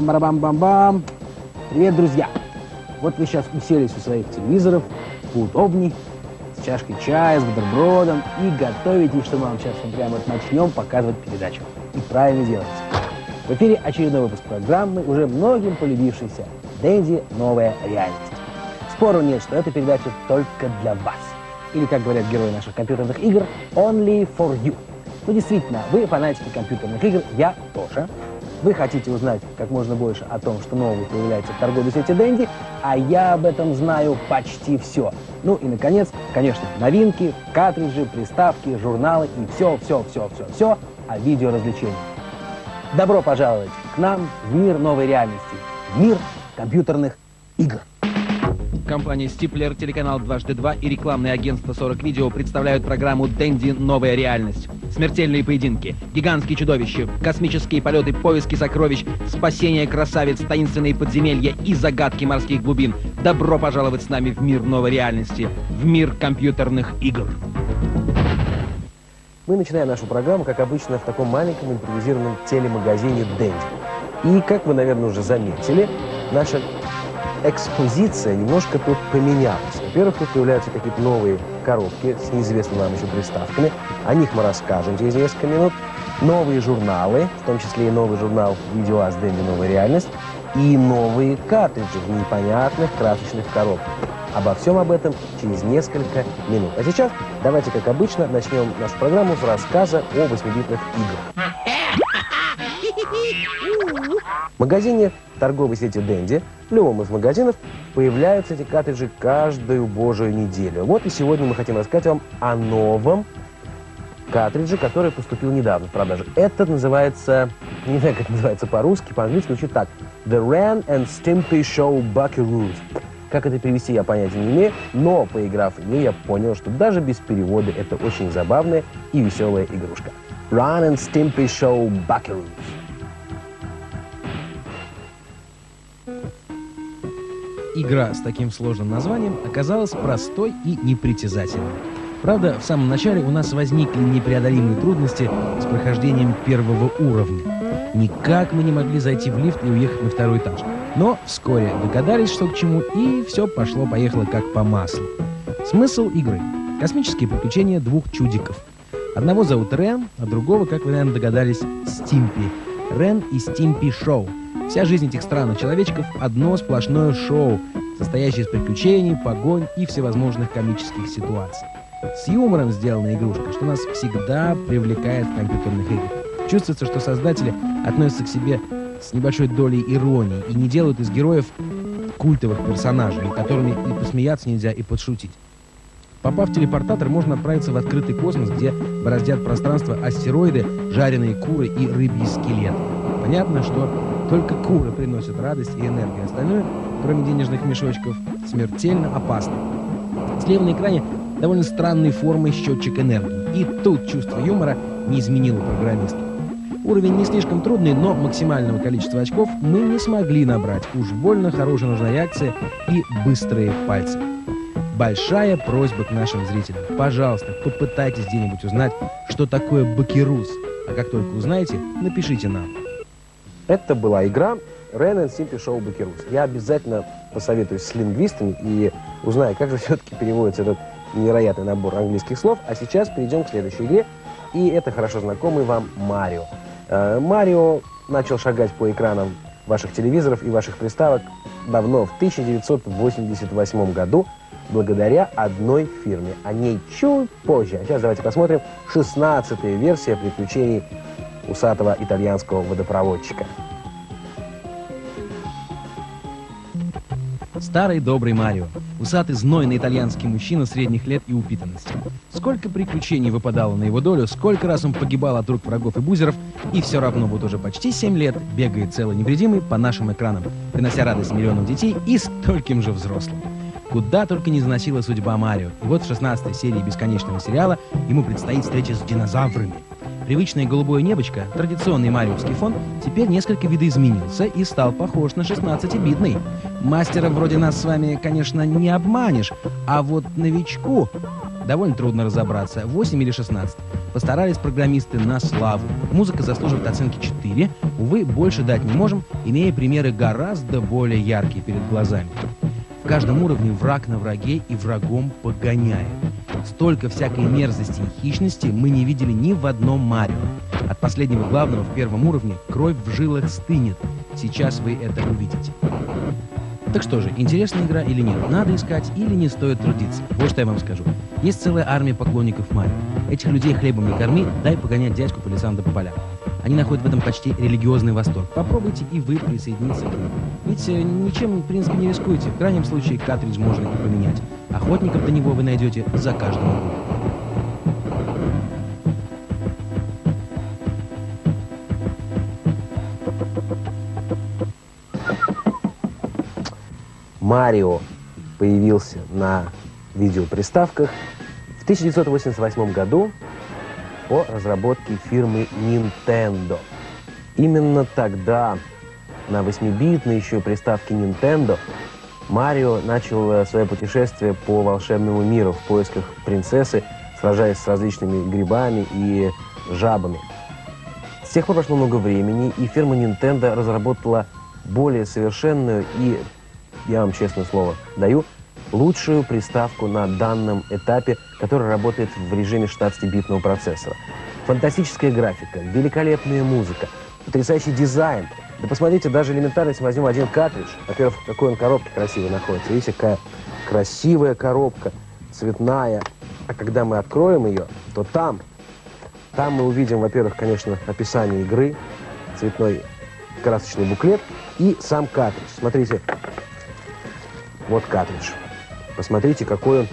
Бам-барабам-бам-бам. Привет, друзья! Вот вы сейчас уселись у своих телевизоров, поудобней, с чашкой чая, с бутербродом и готовитесь, что мы вам сейчас прямо вот начнем показывать передачу. И правильно делаете. В эфире очередной выпуск программы, уже многим полюбившийся «Дэнди. Новая реальность». Спору нет, что эта передача только для вас. Или, как говорят герои наших компьютерных игр, «Only for you». Ну, действительно, вы фанатики компьютерных игр, я тоже. Вы хотите узнать как можно больше о том, что нового появляется в торговой сети Дэнди, а я об этом знаю почти все. Ну и, наконец, конечно, новинки, картриджи, приставки, журналы и все, все, все, все, все о видеоразвлечениях. Добро пожаловать к нам в мир новой реальности, в мир компьютерных игр. Компания Стиплер, телеканал «Дважды два» и рекламное агентство «40 видео» представляют программу «Дэнди. Новая реальность». Смертельные поединки, гигантские чудовища, космические полеты, поиски сокровищ, спасение красавиц, таинственные подземелья и загадки морских глубин. Добро пожаловать с нами в мир новой реальности, в мир компьютерных игр. Мы начинаем нашу программу, как обычно, в таком маленьком импровизированном телемагазине «Дэнди». И, как вы, наверное, уже заметили, наша экспозиция немножко тут поменялась. Во-первых, тут появляются какие-то новые коробки с неизвестными нам еще приставками. О них мы расскажем через несколько минут. Новые журналы, в том числе и новый журнал «Видеоаз Дэнди. Новая реальность». И новые картриджи в непонятных красочных коробках. Обо всем об этом через несколько минут. А сейчас давайте, как обычно, начнем нашу программу с рассказа о 8-битных играх. Магазине торговой сети Дэнди, в любом из магазинов, появляются эти картриджи каждую божию неделю. Вот и сегодня мы хотим рассказать вам о новом картридже, который поступил недавно в продажу. Этот называется, не знаю, как называется по-русски, по-английски звучит так. The Ren and Stimpy Show Buckaroos. Как это перевести, я понятия не имею, но, поиграв в нее, я понял, что даже без перевода это очень забавная и веселая игрушка. Run and Stimpy Show Buckaroos. Игра с таким сложным названием оказалась простой и непритязательной. Правда, в самом начале у нас возникли непреодолимые трудности с прохождением первого уровня. Никак мы не могли зайти в лифт и уехать на второй этаж. Но вскоре догадались, что к чему, и все пошло-поехало как по маслу. Смысл игры — космические приключения двух чудиков. Одного зовут Рен, а другого, как вы, наверное, догадались, Стимпи. Рен и Стимпи Шоу. Вся жизнь этих странных человечков — одно сплошное шоу, состоящее из приключений, погонь и всевозможных комических ситуаций. С юмором сделана игрушка, что нас всегда привлекает в компьютерных играх. Чувствуется, что создатели относятся к себе с небольшой долей иронии и не делают из героев культовых персонажей, над которыми и посмеяться нельзя, и подшутить. Попав в телепортатор, можно отправиться в открытый космос, где бороздят пространство астероиды, жареные куры и рыбьи скелеты. Понятно, что только куры приносят радость и энергию. Остальное, кроме денежных мешочков, смертельно опасно. Слева на экране довольно странной формы счетчик энергии. И тут чувство юмора не изменило программиста. Уровень не слишком трудный, но максимального количества очков мы не смогли набрать. Уж больно хорошая нужна реакция и быстрые пальцы. Большая просьба к нашим зрителям. Пожалуйста, попытайтесь где-нибудь узнать, что такое бакерус. А как только узнаете, напишите нам. Это была игра Ren and Stimpy Show Бакерус. Я обязательно посоветуюсь с лингвистами и узнаю, как же все-таки переводится этот невероятный набор английских слов. А сейчас перейдем к следующей игре. И это хорошо знакомый вам Марио. Э, Марио начал шагать по экранам ваших телевизоров и ваших приставок давно, в 1988 году, благодаря одной фирме. О ней чуть позже. А сейчас давайте посмотрим 16-я версия приключений усатого итальянского водопроводчика. Старый добрый Марио. Усатый, знойный итальянский мужчина средних лет и упитанности. Сколько приключений выпадало на его долю, сколько раз он погибал от рук врагов и бузеров, и все равно вот уже почти 7 лет бегает целый невредимый по нашим экранам, принося радость миллионам детей и стольким же взрослым. Куда только не заносила судьба Марио. И вот в 16 серии бесконечного сериала ему предстоит встреча с динозаврами. Привычное голубое небочко, традиционный мариовский фон, теперь несколько видоизменился и стал похож на 16-битный. Мастера вроде нас с вами, конечно, не обманешь, а вот новичку Довольно трудно разобраться, 8 или 16. Постарались программисты на славу. Музыка заслуживает оценки 4. Увы, больше дать не можем, имея примеры гораздо более яркие перед глазами. В каждом уровне враг на враге и врагом погоняет. Столько всякой мерзости и хищности мы не видели ни в одном Марио. От последнего главного в первом уровне кровь в жилах стынет. Сейчас вы это увидите. Так что же, интересная игра или нет? Надо искать или не стоит трудиться? Вот что я вам скажу. Есть целая армия поклонников Марио. Этих людей хлебом не корми, дай погонять дядьку по лесам да по полям. Они находят в этом почти религиозный восторг. Попробуйте и вы присоединиться к ним. Ведь э, ничем, в принципе, не рискуете. В крайнем случае, картридж можно и поменять. Охотников до него вы найдете за каждым углом. Марио появился на видеоприставках в 1988 году по разработке фирмы Nintendo. Именно тогда на 8-битной еще приставке Nintendo Марио начал э, свое путешествие по волшебному миру в поисках принцессы, сражаясь с различными грибами и жабами. С тех пор прошло много времени, и фирма Nintendo разработала более совершенную и, я вам честное слово даю, лучшую приставку на данном этапе, которая работает в режиме 16-битного процессора. Фантастическая графика, великолепная музыка, потрясающий дизайн. Да посмотрите, даже элементарно, если возьмем один картридж, во-первых, какой он коробке красивый находится. Видите, какая красивая коробка, цветная. А когда мы откроем ее, то там, там мы увидим, во-первых, конечно, описание игры, цветной красочный буклет и сам картридж. Смотрите, вот картридж. Посмотрите, какой он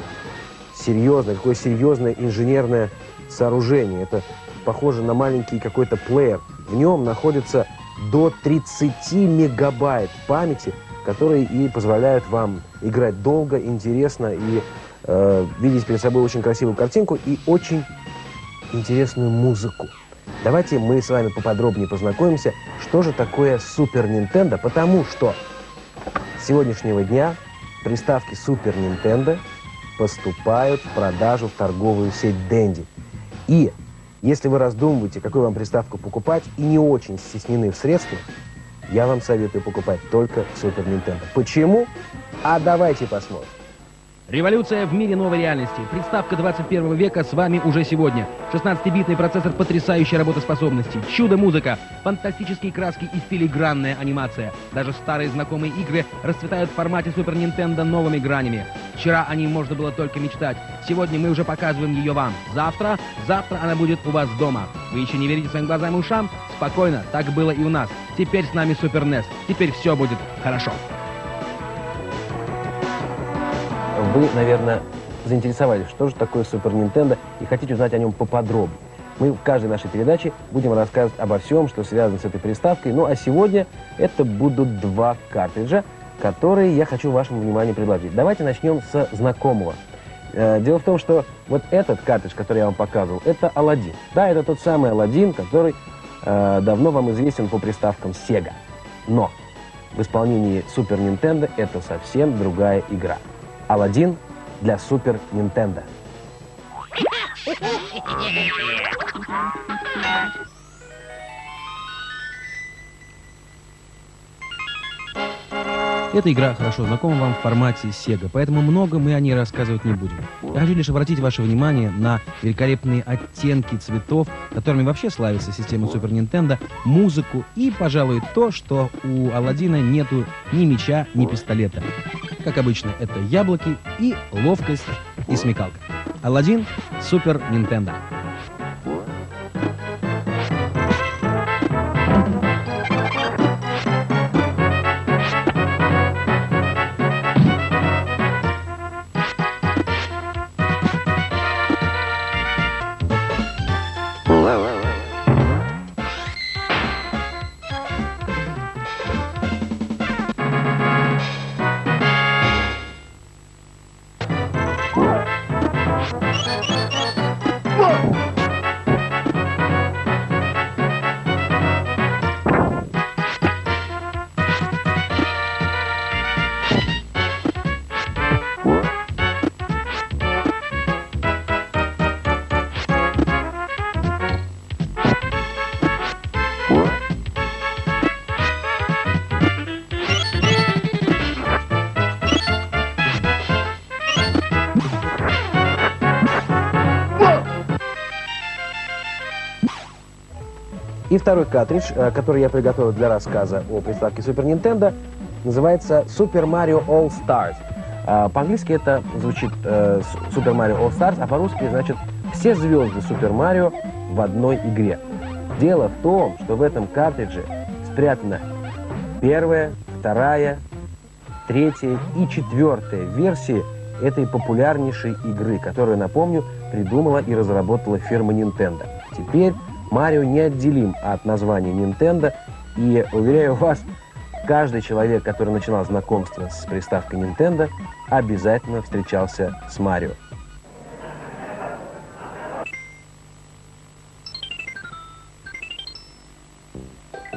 серьезный, какое серьезное инженерное сооружение. Это похоже на маленький какой-то плеер. В нем находится до 30 мегабайт памяти, которые и позволяют вам играть долго, интересно и э, видеть перед собой очень красивую картинку и очень интересную музыку. Давайте мы с вами поподробнее познакомимся, что же такое Супер Нинтендо, потому что с сегодняшнего дня приставки Супер Nintendo поступают в продажу в торговую сеть Dendy. И если вы раздумываете, какую вам приставку покупать и не очень стеснены в средствах, я вам советую покупать только Супер Nintendo. Почему? А давайте посмотрим. Революция в мире новой реальности. Приставка 21 века с вами уже сегодня. 16-битный процессор потрясающей работоспособности. Чудо-музыка. Фантастические краски и филигранная анимация. Даже старые знакомые игры расцветают в формате Супер Nintendo новыми гранями. Вчера о ней можно было только мечтать. Сегодня мы уже показываем ее вам. Завтра, завтра она будет у вас дома. Вы еще не верите своим глазам и ушам? Спокойно, так было и у нас. Теперь с нами Супер NES. Теперь все будет хорошо. Вы, наверное, заинтересовались, что же такое Супер Nintendo, и хотите узнать о нем поподробнее. Мы в каждой нашей передаче будем рассказывать обо всем, что связано с этой приставкой. Ну а сегодня это будут два картриджа, которые я хочу вашему вниманию предложить. Давайте начнем с знакомого. Э, Дело в том, что вот этот картридж, который я вам показывал, это Aladdin. Да, это тот самый Aladdin, который э, давно вам известен по приставкам Sega. Но в исполнении Super Nintendo это совсем другая игра. Aladdin для Super Nintendo. Эта игра хорошо знакома вам в формате Sega, поэтому много мы о ней рассказывать не будем. Я хочу лишь обратить ваше внимание на великолепные оттенки цветов, которыми вообще славится система Super Nintendo, музыку и, пожалуй, то, что у Алладина нету ни меча, ни пистолета. Как обычно, это яблоки и ловкость и смекалка. Алладин Super Nintendo. Второй картридж, э, который я приготовил для рассказа о приставке Super Nintendo, называется Super Mario All Stars. А, по-английски это звучит э, Super Mario All Stars, а по-русски значит все звезды Super Mario в одной игре. Дело в том, что в этом картридже спрятана первая, вторая, третья и четвертая версии этой популярнейшей игры, которую, напомню, придумала и разработала фирма Nintendo. Теперь Марио неотделим от названия Nintendo, и, уверяю вас, каждый человек, который начинал знакомство с приставкой Nintendo, обязательно встречался с Марио.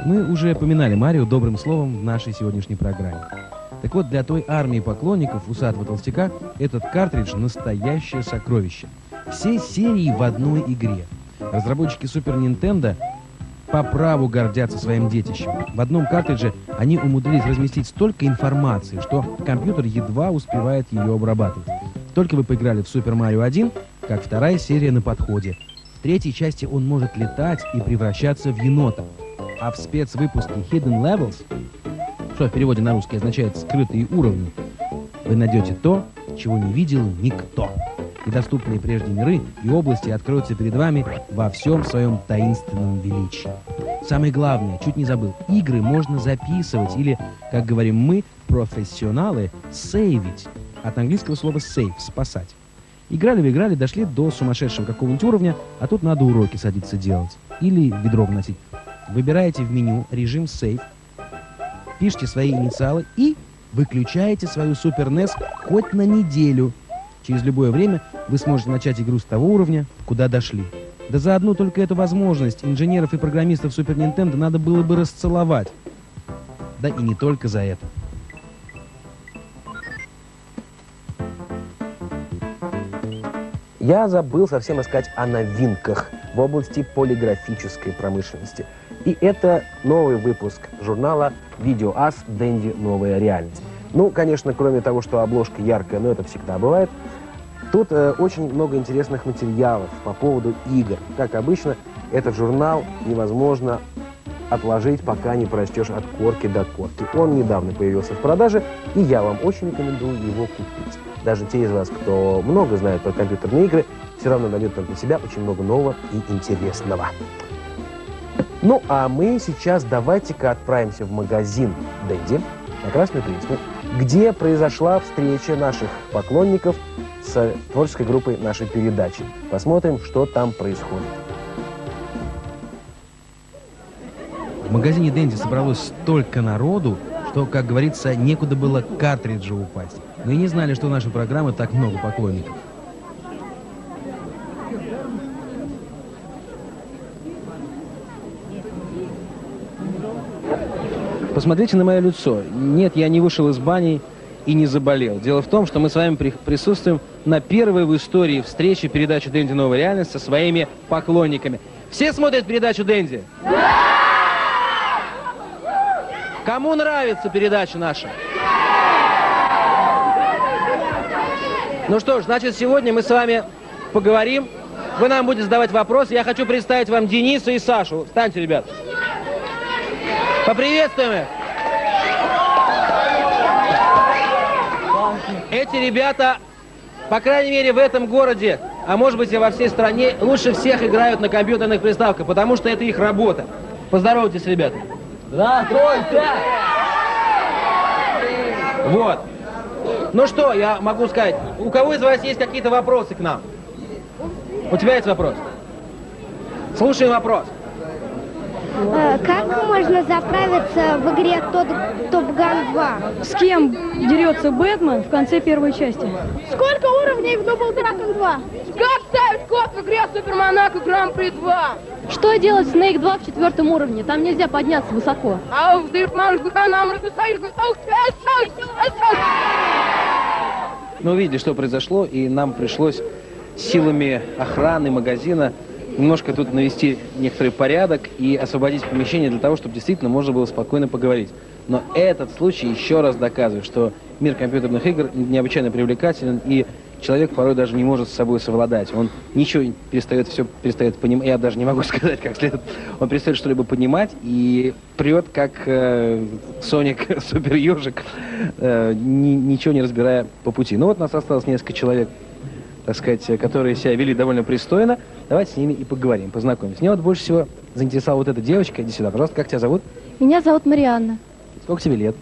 Мы уже поминали Марио добрым словом в нашей сегодняшней программе. Так вот, для той армии поклонников усатого толстяка этот картридж – настоящее сокровище. Все серии в одной игре. Разработчики Super Nintendo по праву гордятся своим детищем. В одном картридже они умудрились разместить столько информации, что компьютер едва успевает ее обрабатывать. Только вы поиграли в Super Mario 1, как вторая серия на подходе. В третьей части он может летать и превращаться в енота. А в спецвыпуске Hidden Levels, что в переводе на русский означает «скрытые уровни», вы найдете то, чего не видел никто. И доступные прежде миры и области откроются перед вами во всем своем таинственном величии. Самое главное, чуть не забыл, игры можно записывать или, как говорим мы, профессионалы, сейвить. От английского слова save – спасать. Играли в играли, дошли до сумасшедшего какого-нибудь уровня, а тут надо уроки садиться делать. Или ведро вносить. Выбираете в меню режим Save, пишите свои инициалы и выключаете свою NES хоть на неделю. Через любое время вы сможете начать игру с того уровня, куда дошли. Да за одну только эту возможность инженеров и программистов Super Nintendo надо было бы расцеловать. Да и не только за это. Я забыл совсем искать о новинках в области полиграфической промышленности. И это новый выпуск журнала «Видео Ас. Дэнди. Новая реальность». Ну, конечно, кроме того, что обложка яркая, но это всегда бывает, тут э, очень много интересных материалов по поводу игр. Как обычно, этот журнал невозможно отложить, пока не прочтешь от корки до корки. Он недавно появился в продаже, и я вам очень рекомендую его купить. Даже те из вас, кто много знает про компьютерные игры, все равно найдет там для себя очень много нового и интересного. Ну, а мы сейчас давайте-ка отправимся в магазин Дэнди на Красную Пресну, где произошла встреча наших поклонников с творческой группой нашей передачи. Посмотрим, что там происходит. В магазине Дэнди собралось столько народу, что, как говорится, некуда было картриджа упасть. Мы не знали, что у нашей программы так много поклонников. Посмотрите на мое лицо. Нет, я не вышел из бани и не заболел. Дело в том, что мы с вами при присутствуем на первой в истории встрече передачи «Дэнди. Новая реальность» со своими поклонниками. Все смотрят передачу «Дэнди»? Кому нравится передача наша? Ну что ж, значит, сегодня мы с вами поговорим. Вы нам будете задавать вопросы. Я хочу представить вам Дениса и Сашу. Встаньте, ребят. Поприветствуем их. Эти ребята, по крайней мере, в этом городе, а может быть и во всей стране, лучше всех играют на компьютерных приставках, потому что это их работа. Поздоровайтесь, ребята. Здравствуйте! Вот. Ну что, я могу сказать, у кого из вас есть какие-то вопросы к нам? У тебя есть вопрос? Слушаем вопрос. Э, Как можно заправиться в игре Топ Ган 2? С кем дерется Бэтмен в конце первой части? Сколько уровней в Double Dragon 2? Как ставить код в игре Супер Монако Гран-при 2? Что делать в Snake 2 в четвертом уровне? Там нельзя подняться высоко. А в Дирман нам Мы увидели, что произошло, и нам пришлось силами охраны магазина немножко тут навести некоторый порядок и освободить помещение для того, чтобы действительно можно было спокойно поговорить. Но этот случай еще раз доказывает, что мир компьютерных игр необычайно привлекателен и человек порой даже не может с собой совладать. Он ничего перестает, все перестает понимать. Я даже не могу сказать, как следует. Он перестает что-либо понимать и прет, как э, Соник, супер ежик, э, ни- ничего не разбирая по пути. Ну вот нас осталось несколько человек, так сказать, которые себя вели довольно пристойно. Давайте с ними и поговорим, познакомимся. Меня вот больше всего заинтересовала вот эта девочка. Иди сюда, пожалуйста. Как тебя зовут? Меня зовут Марианна, Сколько тебе лет?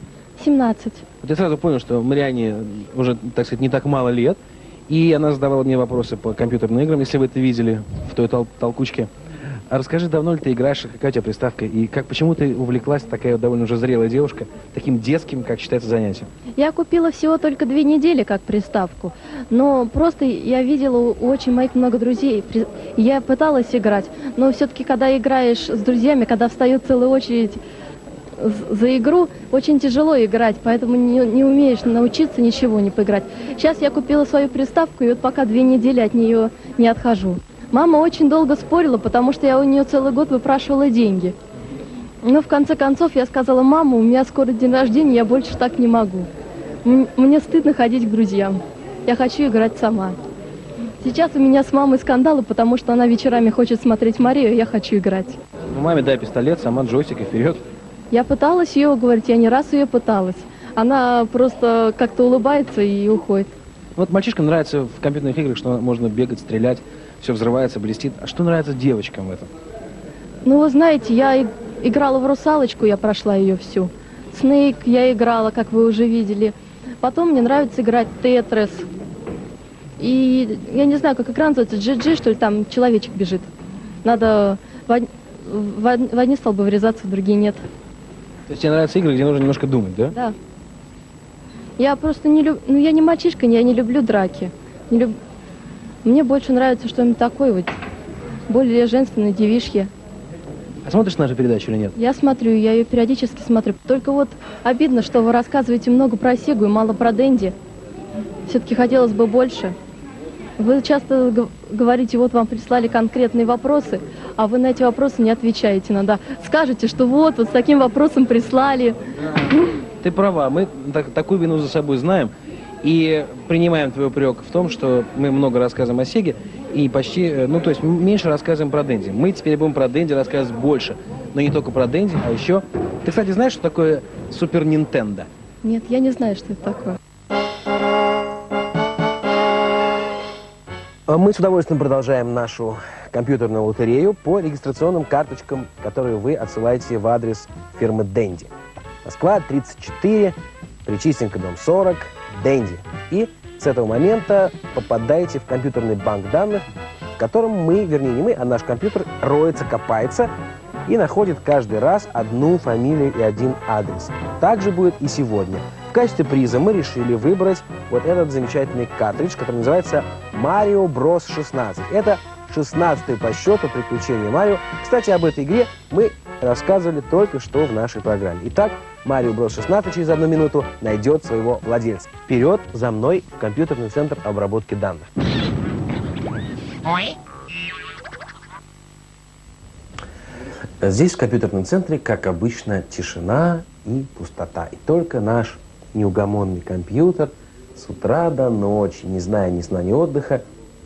17. Вот я сразу понял, что Мариане уже, так сказать, не так мало лет. И она задавала мне вопросы по компьютерным играм, если вы это видели в той тол- толкучке. А расскажи, давно ли ты играешь, какая у тебя приставка, и как, почему ты увлеклась, такая вот довольно уже зрелая девушка, таким детским, как считается, занятием? Я купила всего только две недели как приставку, но просто я видела у очень моих много друзей. Я пыталась играть, но все-таки, когда играешь с друзьями, когда встает целая очередь за игру, очень тяжело играть, поэтому не, не умеешь научиться ничего не поиграть. Сейчас я купила свою приставку, и вот пока две недели от нее не отхожу. Мама очень долго спорила, потому что я у нее целый год выпрашивала деньги. Но в конце концов я сказала, мама, у меня скоро день рождения, я больше так не могу. Мне стыдно ходить к друзьям. Я хочу играть сама. Сейчас у меня с мамой скандалы, потому что она вечерами хочет смотреть Марию, а я хочу играть. Ну, маме дай пистолет, сама джойстик и вперед. Я пыталась ее уговорить, я не раз ее пыталась. Она просто как-то улыбается и уходит. Вот мальчишкам нравится в компьютерных играх, что можно бегать, стрелять, все взрывается, блестит. А что нравится девочкам в этом? Ну, вы знаете, я играла в «Русалочку», я прошла ее всю. «Снейк» я играла, как вы уже видели. Потом мне нравится играть «Тетрис». И я не знаю, как игра называется, GG, что ли, там человечек бежит. Надо в, в в одни столбы врезаться, в другие нет. То есть тебе нравятся игры, где нужно немножко думать, да? Да. Я просто не люблю... Ну, я не мальчишка, я не люблю драки. Не люб- Мне больше нравится что-нибудь такое вот, более женственное, девишье. А смотришь нашу передачу или нет? Я смотрю, я ее периодически смотрю. Только вот обидно, что вы рассказываете много про Сегу и мало про Дэнди. Все-таки хотелось бы больше. Вы часто говорите, вот вам прислали конкретные вопросы, а вы на эти вопросы не отвечаете иногда. Скажете, что вот, вот с таким вопросом прислали. Ты права, мы так- такую вину за собой знаем и принимаем твой упрек в том, что мы много рассказываем о Сеге и почти, э, ну то есть меньше рассказываем про Дэнди. Мы теперь будем про Дэнди рассказывать больше, но не только про Дэнди, а еще... Ты, кстати, знаешь, что такое Супер Нинтендо? Нет, я не знаю, что это такое. А Мы с удовольствием продолжаем нашу компьютерную лотерею по регистрационным карточкам, которые вы отсылаете в адрес фирмы Дэнди. Москва, 34, Причистенко, дом 40, Дэнди. И с этого момента попадаете в компьютерный банк данных, в котором мы, вернее не мы, а наш компьютер роется, копается и находит каждый раз одну фамилию и один адрес. Так же будет и сегодня. В качестве приза мы решили выбрать вот этот замечательный картридж, который называется Mario Bros 16. Это 16 по счету приключения Марио. Кстати, об этой игре мы рассказывали только что в нашей программе. Итак, Mario Bros 16 через одну минуту найдет своего владельца. Вперед за мной в компьютерный центр обработки данных. Здесь, в компьютерном центре, как обычно, тишина и пустота. И только наш неугомонный компьютер с утра до ночи, не зная ни сна, ни отдыха,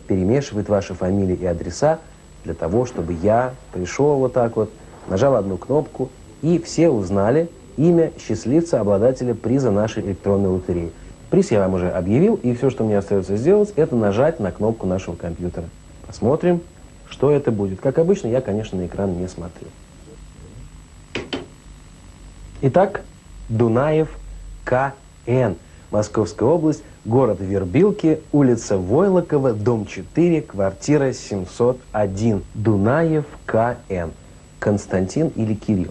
перемешивает ваши фамилии и адреса для того, чтобы я пришел вот так вот, нажал одну кнопку, и все узнали имя счастливца, обладателя приза нашей электронной лотереи. Приз я вам уже объявил, и все, что мне остается сделать, это нажать на кнопку нашего компьютера. Посмотрим, что это будет. Как обычно, я, конечно, на экран не смотрю. Итак, Дунаев КН. Московская область, город Вербилки, улица Войлокова, дом 4, квартира 701. Дунаев КН. Константин или Кирилл?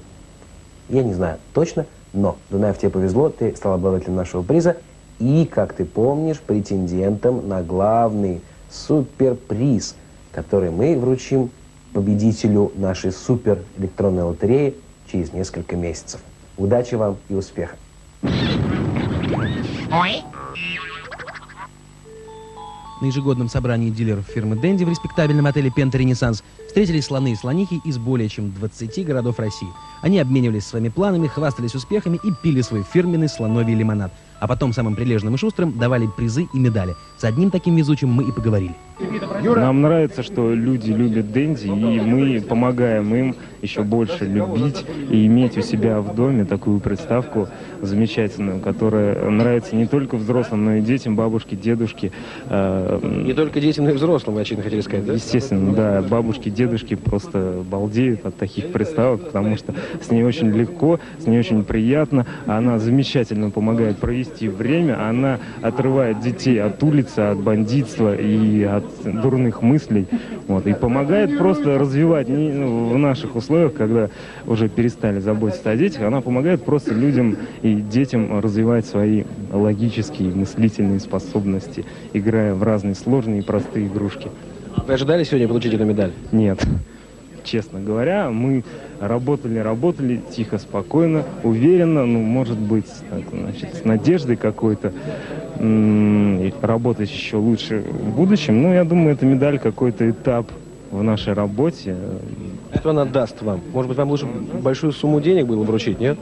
Я не знаю точно, но, Дунаев, тебе повезло, ты стал обладателем нашего приза и, как ты помнишь, претендентом на главный суперприз, который мы вручим победителю нашей супер электронной лотереи через несколько месяцев. Удачи вам и успеха! На ежегодном собрании дилеров фирмы Дэнди в респектабельном отеле Пента Ренессанс встретились слоны и слонихи из более чем 20 городов России. Они обменивались своими планами, хвастались успехами и пили свой фирменный слоновий лимонад. А потом самым прилежным и шустрым давали призы и медали. С одним таким везучим мы и поговорили. Нам нравится, что люди любят Дэнди, и мы помогаем им еще больше любить и иметь у себя в доме такую приставку замечательную, которая нравится не только взрослым, но и детям, бабушке, дедушке. Э, Не только детям, но и взрослым, очевидно, хотели сказать, да? Естественно, да, бабушки, дедушки просто балдеют от таких приставок, потому что с ней очень легко, с ней очень приятно, она замечательно помогает провести время, она отрывает детей от улицы, от бандитства и от дурных мыслей, вот, и помогает просто развивать не- ну, в наших условиях, когда уже перестали заботиться о детях, она помогает просто людям и детям развивать свои логические, мыслительные способности, играя в разные сложные и простые игрушки. Вы ожидали сегодня получить эту медаль? Нет. Честно говоря, мы работали, работали тихо, спокойно, уверенно, ну, может быть, так, значит, с надеждой какой-то работать еще лучше в будущем. Но я думаю, эта медаль какой-то этап в нашей работе. Что она даст вам? Может быть, вам лучше большую сумму денег было вручить, нет?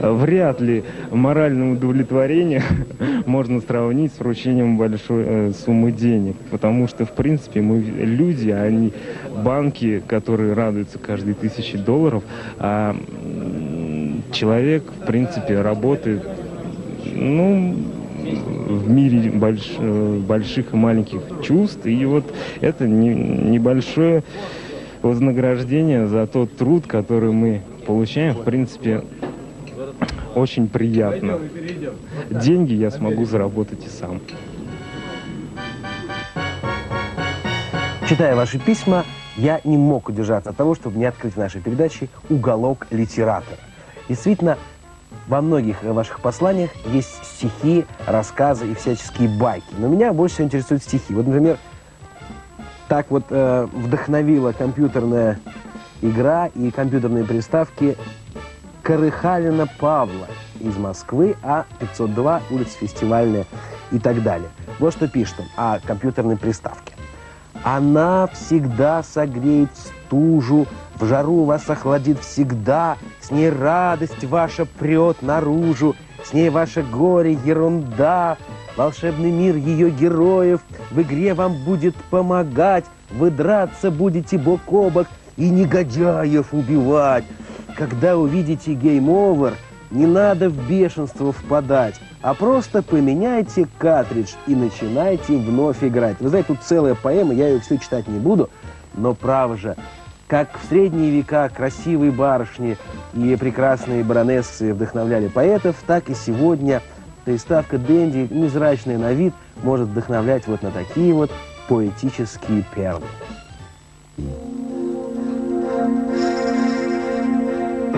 Вряд ли моральное удовлетворение можно сравнить с вручением большой э, суммы денег, потому что, в принципе, мы люди, а не банки, которые радуются каждой тысяче долларов, а человек, в принципе, работает, ну, в мире больш- э, больших и маленьких чувств, и вот это не- небольшое вознаграждение за тот труд, который мы получаем, в принципе, очень приятно. Деньги я смогу заработать и сам. Читая ваши письма, я не мог удержаться от того, чтобы не открыть в нашей передаче «Уголок литератора». Действительно, во многих ваших посланиях есть стихи, рассказы и всяческие байки. Но меня больше всего интересуют стихи. Вот, например, так вот э, вдохновила компьютерная игра и компьютерные приставки Корыхалина Павла из Москвы, А502, улица Фестивальная и так далее. Вот что пишет он о компьютерной приставке. Она всегда согреет стужу, в жару вас охладит всегда, с ней радость ваша прет наружу, с ней ваше горе ерунда, волшебный мир ее героев в игре вам будет помогать, вы драться будете бок о бок и негодяев убивать. Когда увидите game over, не надо в бешенство впадать, а просто поменяйте картридж и начинайте вновь играть. Вы знаете, тут целая поэма, я ее все читать не буду, но право же, как в средние века красивые барышни и прекрасные баронессы вдохновляли поэтов, так и сегодня приставка Дэнди, незрачная на вид, может вдохновлять вот на такие вот поэтические перлы.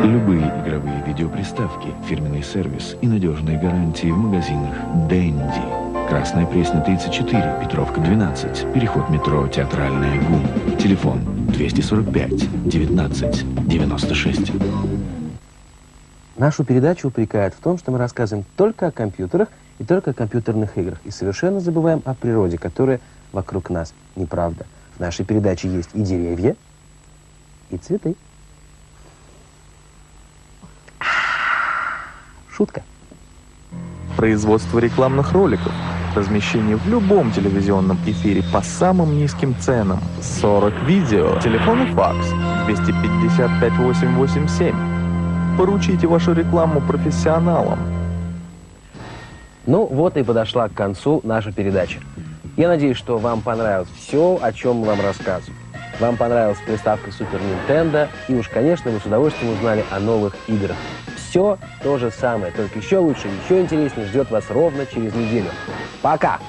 Любые игровые видеоприставки, фирменный сервис и надежные гарантии в магазинах Дэнди. Красная Пресня 34, Петровка 12, переход метро Театральная ГУМ. Телефон 245 19 96. Нашу передачу упрекают в том, что мы рассказываем только о компьютерах и только о компьютерных играх. И совершенно забываем о природе, которая вокруг нас. Неправда. В нашей передаче есть и деревья, и цветы. Шутка. Производство рекламных роликов. Размещение в любом телевизионном эфире по самым низким ценам. 40 видео. Телефон и факс. 255 887. Поручите вашу рекламу профессионалам. Ну, вот и подошла к концу наша передача. Я надеюсь, что вам понравилось все, о чем мы вам рассказывали. Вам понравилась приставка Super Nintendo, и уж, конечно, вы с удовольствием узнали о новых играх. Все то же самое, только еще лучше, еще интереснее ждет вас ровно через неделю. Пока!